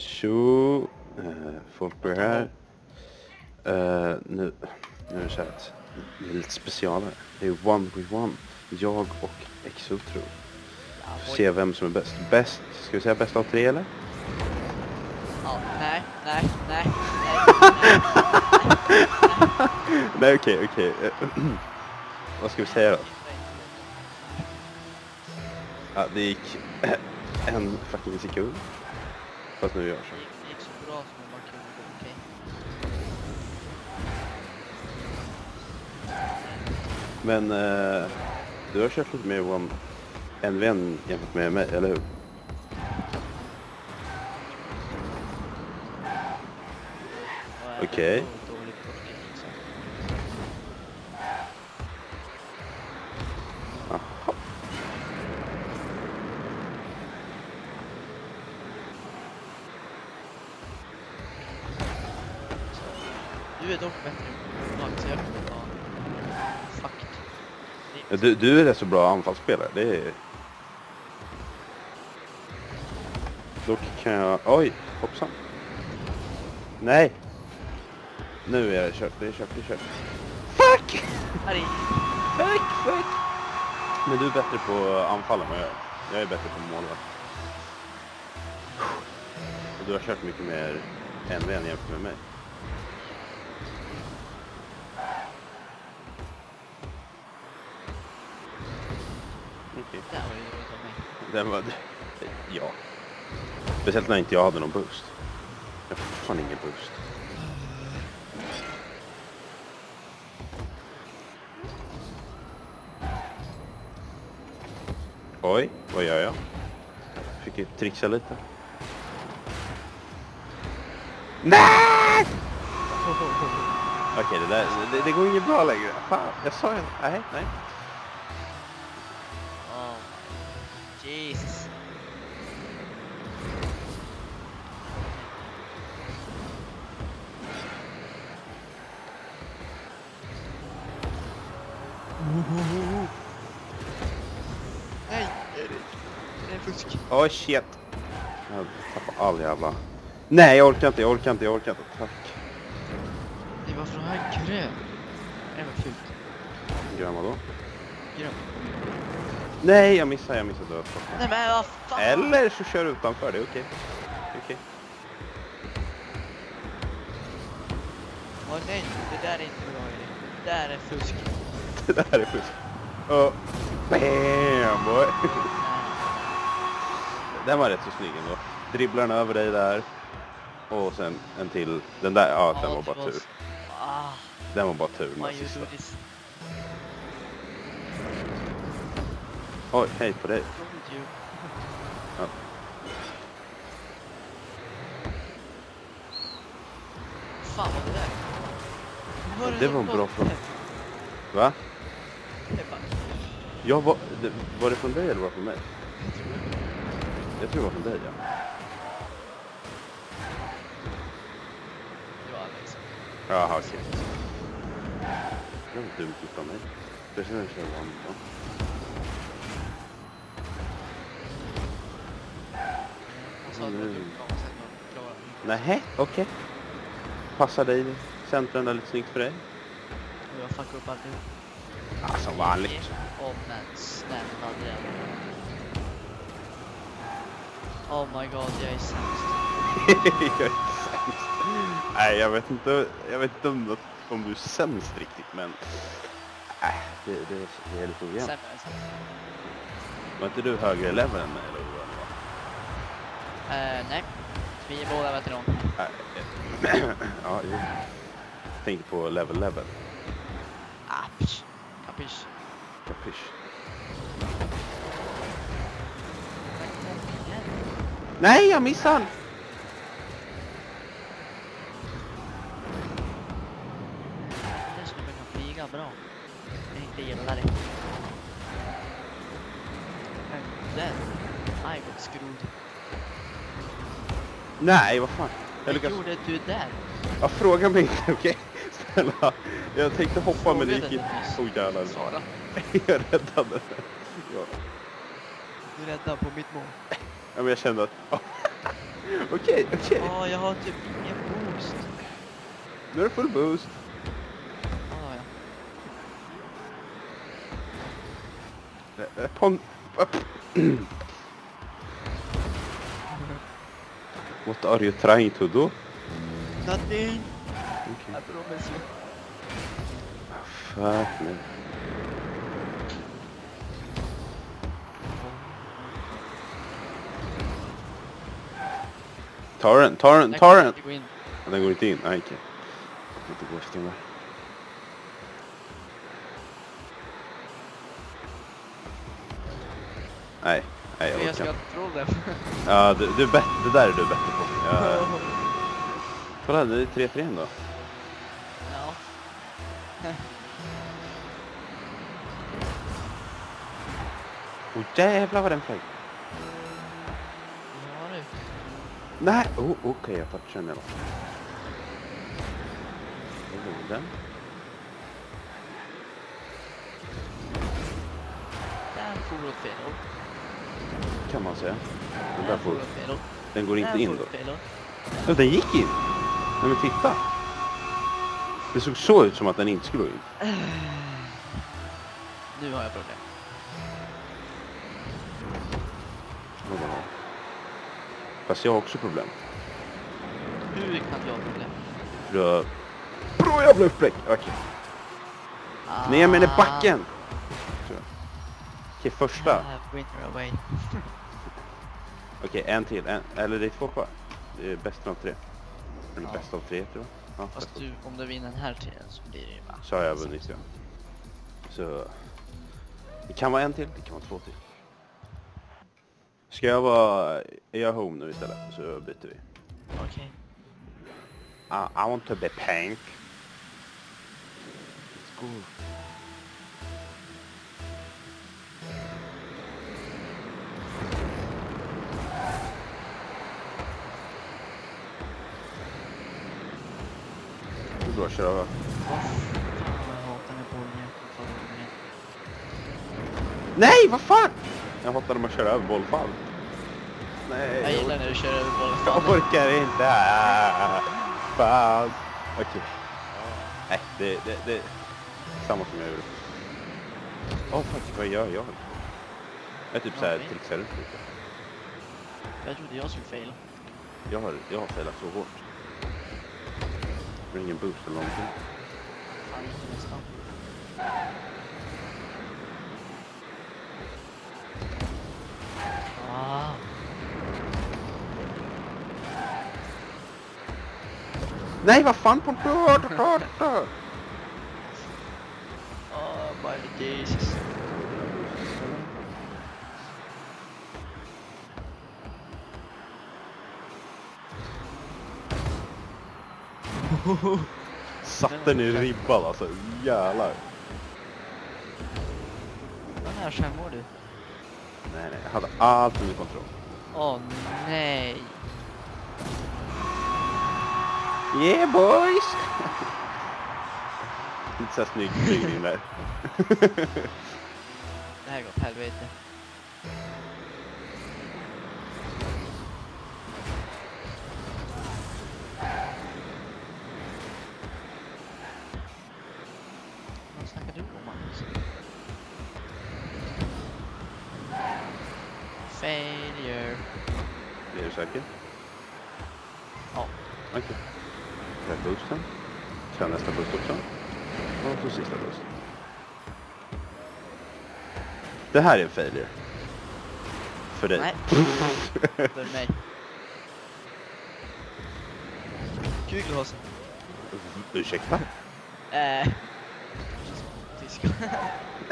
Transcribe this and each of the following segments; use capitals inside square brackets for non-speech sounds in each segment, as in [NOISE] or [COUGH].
Tjo! Uh, folk börjar här. Eh, nu, nu är det så här att det är lite specialare. Det är one with one. Jag och Exotro. Får se vem som är bäst. Bäst, ska vi säga bäst av tre eller? Ja, nej, nej, nej, [LAUGHS] Nej okej, okej. [CLEARS THROAT] Vad ska vi säga då? Ja, det gick [CLEARS THROAT] en fucking sekund. Fast nu gör så. det gick så bra som bara kunde okej? Men eh, du har kört lite mer one en vän jämfört med mig, eller hur? Okej. då Du, du är rätt så bra anfallsspelare, det är... Dock kan jag... Oj, hoppsan. Nej! Nu är det kört, det är kört, det är kört. Fuck! är Fuck, fuck! Men du är bättre på anfall än vad jag är. Jag är bättre på målvakt. Och du har kört mycket mer en v jämfört med mig. Okej. där var ju dåligt av mig. Den var... Ja. Speciellt när inte jag hade någon boost. Jag har fortfarande ingen boost. Oj, vad gör jag? Fick ju trixa lite. Nej! [LAUGHS] Okej, det där, det, det går inget bra längre. Fan, jag sa ju... Nej, nej. Oj, shit. Jag tappar all jävla... Nej, jag orkar inte, jag orkar inte, jag orkar inte. Tack. Nej, varför har jag grön? Det var fult. Grön vadå? Grön. Nej, jag missade, jag missade död. Nej men vad fan! Eller så kör du utanför, det är okej. Det är Okej. Åh nej, det där är inte bra. Det där är fusk. [LAUGHS] Det där är fusk. Oh. Bam, boy. [LAUGHS] Den var rätt så snygg ändå. Dribblar den över dig där. Och sen en till. Den där, ja den var bara tur. Ah, Den var bara tur den sista. Oj, hej på dig. Ja. Fan vad det där? Var Det var en bra fråga. Va? Det bara- Ja, var, var det från dig eller var det från mig? Jag tror det. Jag var från dig ja. Det var Alex. Jaha, okej. Det var dumt gjort av mig. Det känns som det var bra. Han sa att det var Mm. Nähä, okej. Passar dig centrum där lite snyggt för dig. Jag fuckade upp allt nu. Ja, som vanligt. Åh men snälla den. Oh my god, jag är sämst. jag är sämst. Nej, jag vet inte, jag vet inte om, om du är sämst riktigt, men... Äh, det, det, det är lite ojämnt. Sämre sämst. Var inte du högre level än mig, eller var det? Eh, nej. Vi är båda veteran. Nej, eh, [CLEARS THROAT] ja, jo. Jag tänkte på level level. Ah, psh. Kapisch. Capiche. Men kom igen. Nej, jag missade han! Den där snubben kan flyga bra. Jag inte gillar det. Men den. I got screwed. Nej, vad fan. Jag lyckas... gjorde du där? Ja, fråga mig inte, [LAUGHS] okej? Snälla. Jag tänkte hoppa men det gick inte. nyss. Oj jävlar. Svara. [LAUGHS] Jag räddade. Ja. Du räddade på mitt mål. Ja, men jag kände att... [LAUGHS] Okej, okej. Ja, jag har typ ingen boost. Nu är det full boost. Ja. Eh, Pon... [CLEARS THROAT] What are you trying to do? Nothing. Okay. I promise you. Fuck me. Ta den, ta den, Jag ta den! Ja, Den går inte in? Nej, okej. Jag kan inte gå efter den där. Nej, nej jag Jag ska tro det. Ja, du, du bättre, det där är du bättre på. Ja. [LAUGHS] Kolla, det är 3-3 ändå. Ja. [LAUGHS] Åh jävlar vad den flög. Nej, oh, okej jag i alla fall. Där låg den. Den for åt fel håll. Kan man säga. Den där for den går inte in då. Ja, den gick in! Nej men titta! Det såg så ut som att den inte skulle gå in. Nu har jag problem. Fast jag har också problem. Hur kan jag ha problem? För du har... Bra jävla upplägg! Okej. Ner med den i backen! Så. Okej, första. Ah, winner away. Okej, en till. En, eller det är två kvar. Det är bäst av tre. Eller Ja. bäst av tre tror jag. Ja, Fast du, om du vinner den här tiden så blir det ju bara... Så har jag vunnit ja. Så... Det kan vara en till, det kan vara två till. Ska jag vara... Är jag home nu istället? Så byter vi. Okej. I, I want to be pink. Let's go. Det är bra att köra va? Nej, vad fan! Jag hatar när man kör över bollfall. Nej, Jag gillar när du kör över bollen. Jag orkar inte. Fan. Okej. Nej, det, det, det är samma som jag gjorde. Åh, fuck, vad gör jag? Jag typ såhär trixar runt lite. Jag trodde jag skulle faila. Jag har, jag har failat så hårt. Det är ingen boost eller någonting. Fan, inte nästan. Ah. Nej, vad fan på dörr, dörr, dörr. Oh my Jesus. [LAUGHS] Satte den i ribban alltså. Jävlar. Vad nära mår du? Nej, nej. Jag hade allt under kontroll. Åh nej. Yeah boys! Såhär snygg flygning där. Det här går åt helvete. Vad snackar du om Magnus? Failure. Är du säker? Ja. Okej. Där är boosten. Kör nästa boost också. Och så sista boost. Det här är en failure. För dig. Nej. [LAUGHS] För mig. Kugelhås. Ursäkta? Äh. [LAUGHS] Tyska.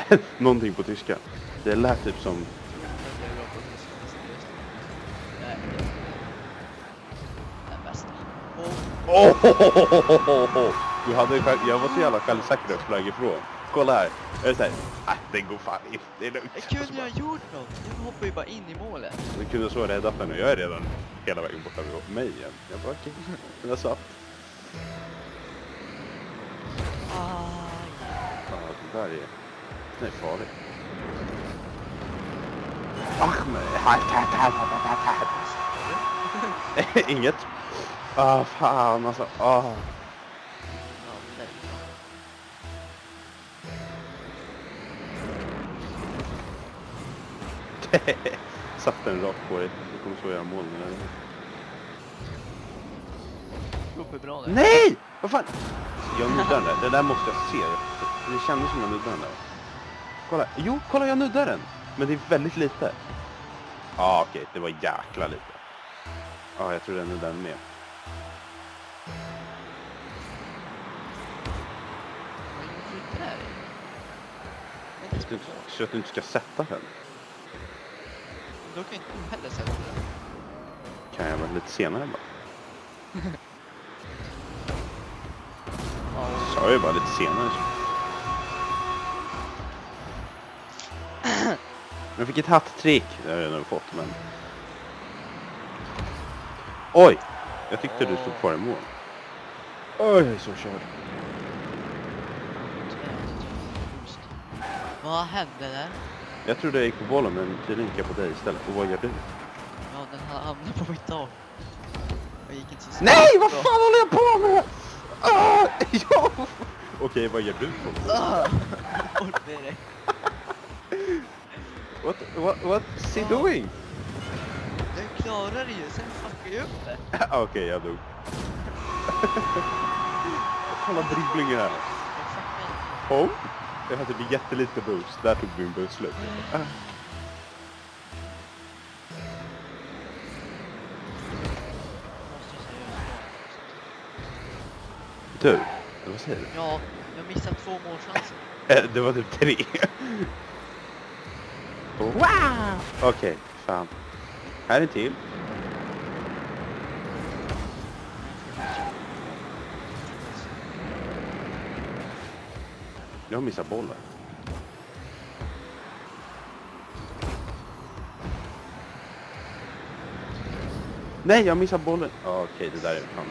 [LAUGHS] Någonting på tyska. Det lät typ som... Jag är bra på tyska, seriöst. Nej. Den bästa. Åh, Oh! Du hade själv, jag var så jävla självsäker och flög ifrån. Kolla här. Jag är såhär, ah, det går fan inte. Det är lugnt. jag kunde ju ha gjort något. Jag hoppar ju bara in i målet. Du kunde så räddat den och jag är redan hela vägen borta vid mig igen. Jag bara okej, den är satt. Ja, det där är... Det är farligt. Ahmed! [LAUGHS] [LAUGHS] Inget. Ah, fan alltså. Ah. [LAUGHS] Satt den rakt på dig. Du kommer så göra mål nu. hur bra det är. Nej! Vad fan? Jag nuddar den där. Det där måste jag se. Det kändes som jag nuddade den där. Kolla. Jo, kolla jag nuddar den. Men det är väldigt lite. Ja, ah, okej. Det var jäkla lite. Ja, ah, jag tror den nuddade den med. Där? Det är Så inte att så du- inte ska sätta den. Då kan inte du heller sätta det. Kan jag väl lite senare bara. Sa jag bara lite senare. Jag fick ett hattrick. Det har jag nog fått, men... Oj! Jag tyckte du stod kvar i mål. Oj, jag är så körd. Vad hände där? Jag trodde jag gick på bollen, men tydligen gick jag på dig istället. Och vad gör du? Ja, den ha- hamnade på mitt tak. Jag gick inte så Nej, vad fan håller jag på med? Ah, ja. Okej, vad gör du på? Ah, Bort med dig. What, what, what's he doing? Jag klarar det ju, sen fuckar jag upp det. [LAUGHS] Okej, jag dog. Kolla dribblingen här. Oh, jag hade typ jättelite boost. Där tog min boost slut. Säga. Du, vad säger du? Ja, jag missade två målchanser. Eh, Det var typ tre. Wow! Okej, fan. Här är en till. Jag missar bollen. Nej, jag missar bollen. Okej, det där är fan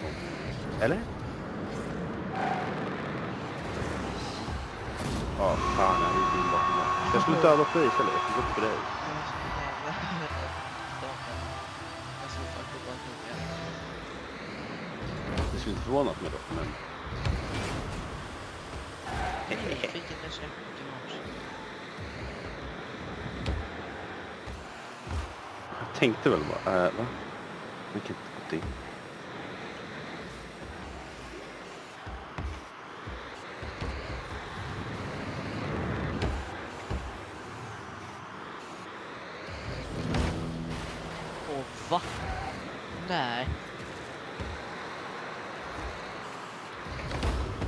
så. Eller? Ja, fan jag gick in bakom mål. Jag skulle döda dig istället. Jag skulle gått på dig. Det skulle inte förvånat mig dock, men... Nyfiken är så mycket match. Jag tänkte väl bara, äh, va? Vi kan inte gått in. Åh, va? Nej.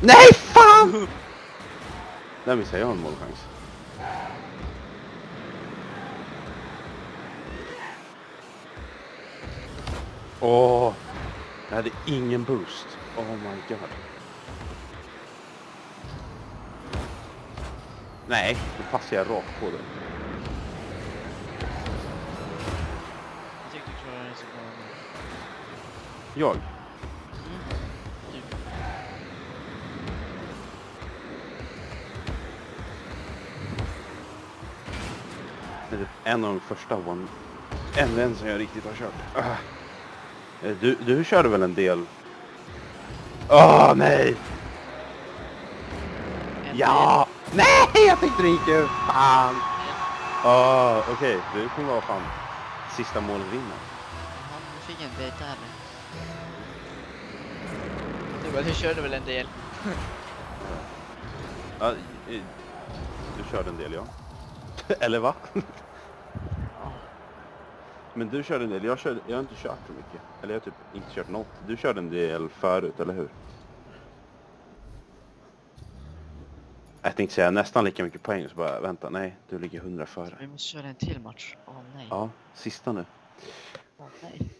Nej! Där missade jag en målchans. Åh! jag hade ingen boost. Oh my god. Nej, nu passade jag rakt på den. Jag Det är typ en av de första one... En en som jag riktigt har kört. Ah. Eh, Du, du körde väl en del? Åh nej! En Ja! Nej! Jag den gick ut! Fan! del. Åh, okej. Du kommer vara fan sista målet vinner. Han fick en del där. Du bara, du körde väl en del? Ja, du körde en del ja. [LAUGHS] Eller va? Men du körde en del. Jag, körde, jag har inte kört så mycket. Eller jag har typ inte kört något. Du körde en del förut, eller hur? Jag tänkte säga nästan lika mycket poäng, så bara vänta, nej, du ligger 100 före. Vi måste köra en till match. Åh nej. Ja, sista nu. Åh nej.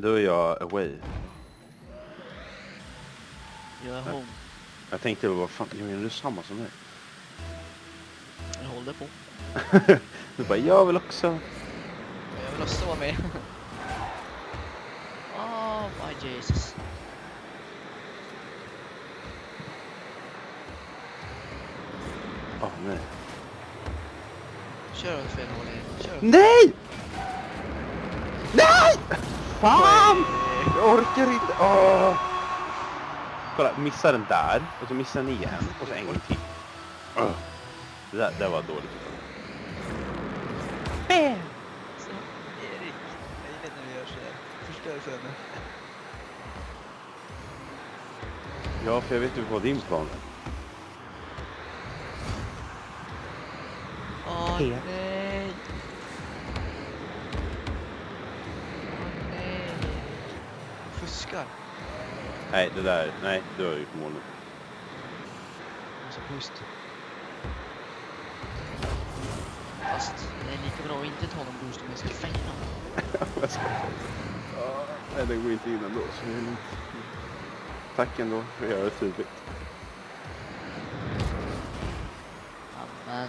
Då är jag away. Jag är home. Jag tänkte, vad fan, jag menar du samma som mig? Håller på. [LAUGHS] Du bara, jag vill också. Jag vill också vara med. [LAUGHS] Åh, my Jesus. Åh nej. Kör åt fel håll. Kör åt Nej! Fan! Jag orkar inte. Åh! Kolla, missa den där och så missa den igen och så en gång till. Det där, det var dåligt. Så, Erik. Jag gillar när du gör sådär. Förstör för mig. Ja, för jag vet ju vad din plan är. Åh nej. Åh nej. Fuskar. Nej, det där, nej, du har gjort mål nu. Alltså Fast det är lika bra att inte ta någon boost om jag ska ska- Ja, Nej, den går inte in ändå, så det är lugnt. Tack ändå för att göra det tydligt. Amen.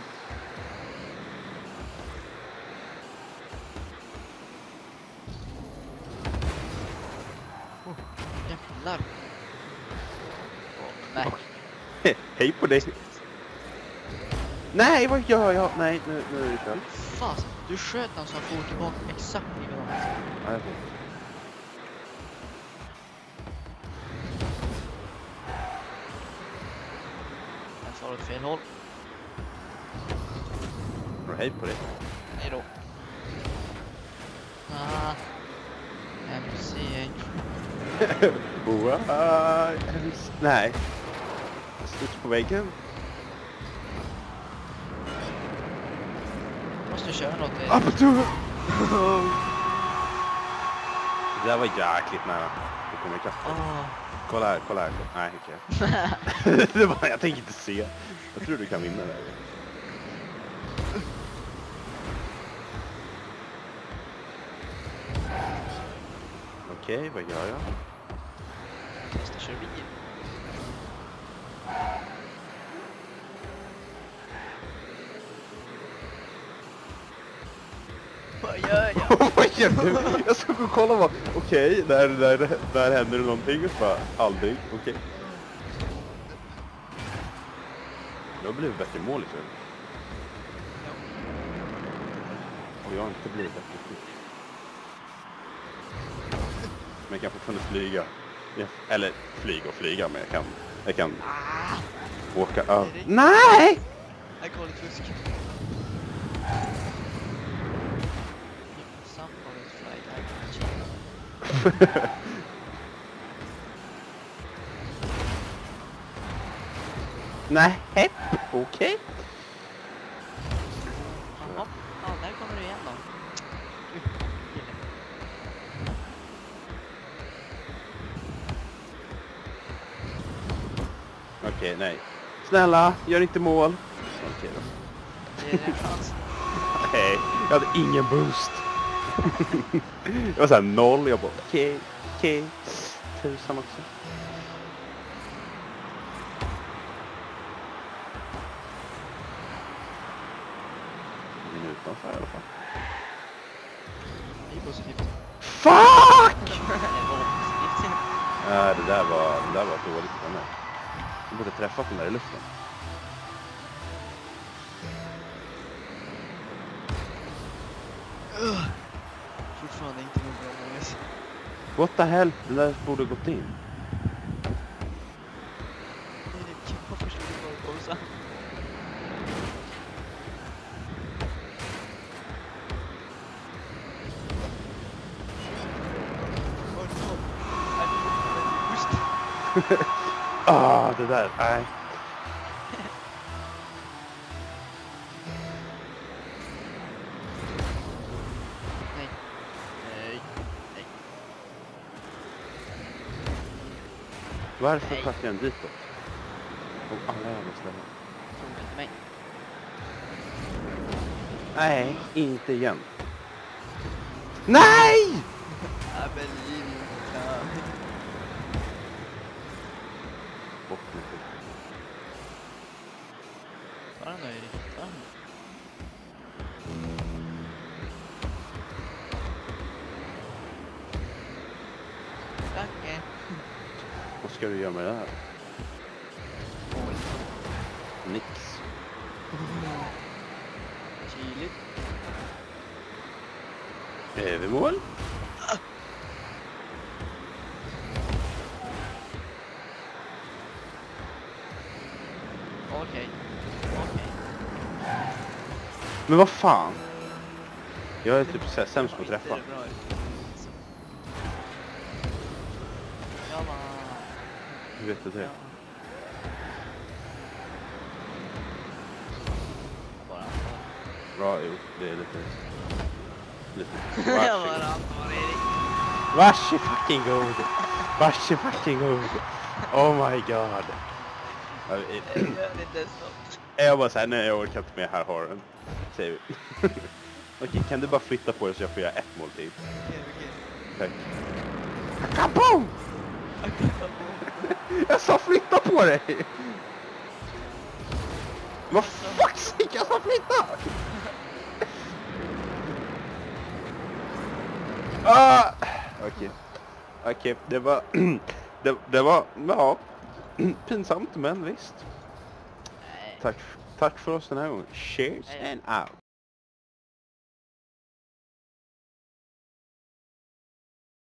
Oh, jävlar. Åh, [LAUGHS] nej. Hej på dig! Nej, vad gör jag? Nej, nu, nu är det kört. Fast, du sköt han så han får tillbaka exakt likadant. Ja, jag vet. Jag far åt fel håll. Bra, Hej på dig. Hej då. Ah. MC. [LAUGHS] Boa, nej. Studs på väggen. Måste köra något. eh. Apertur! Det där var jäkligt nära. Det kommer ikapp. Ah. Kolla här, kolla här. Nej, okej. [LAUGHS] det var, jag tänker inte se. Jag tror du kan vinna det. Okej, vad gör jag? Testa köra bil. Gör du? Jag ska gå och kolla vad... Okej, där, där, där händer det någonting. Och så bara, aldrig. Okej. Jag har blivit bättre mål liksom. Och jag har inte blivit bättre skytt. Men jag kan fortfarande flyga. Ja, Eller flyga och flyga, men jag kan, jag kan åka över. Nej! Jag går lite fusk. [LAUGHS] Nej, okej. Jaha, ja, där kommer du igen då. Okej, nej. Snälla, gör inte mål. Okej då. En chans. [LAUGHS] Nej, jag hade ingen boost. Jag var såhär noll, jag bara okej, okej. Tusan också. Men utanför i alla fall. Det är positivt. Fuck! [LAUGHS] Det. Nej, det där var, det där var dåligt för mig. Jag borde träffat den där i luften. Ugh. Fortfarande inte bra boys. What the hell? Den där borde gått in. Oh. [LAUGHS] Ah, det där. Nej. Varför Nej. sköt jag den ditåt? På alla jävla ställen. Fråga inte mig. Nej, inte igen. Nej! gör med det här? Nix. Chili. Är vi mål? Okej. Okay. Okay. Men vad fan? Jag är typ sämst på att träffa. Hur vet du det? Ja. Jag bara antar. Bra, jo, det är lite... Lite... [LAUGHS] Varsågod. Varsågod fucking god. Varsågod. Oh my god. Ja, Jag bara såhär, nej jag orkar inte mer, här har den. Säger vi. [LAUGHS] Okej, kan du bara flytta på dig så jag får göra ett mål till? Okej, okej. Tack. Kaboom! Jag sa flytta på dig! Vad fuck sake, jag sa flytta! Ah! Okej. Okej, det var... [CLEARS THROAT] det, det var... Ja. [CLEARS THROAT] Pinsamt men visst. Nej. Tack, tack för oss den här gången. Cheers and out.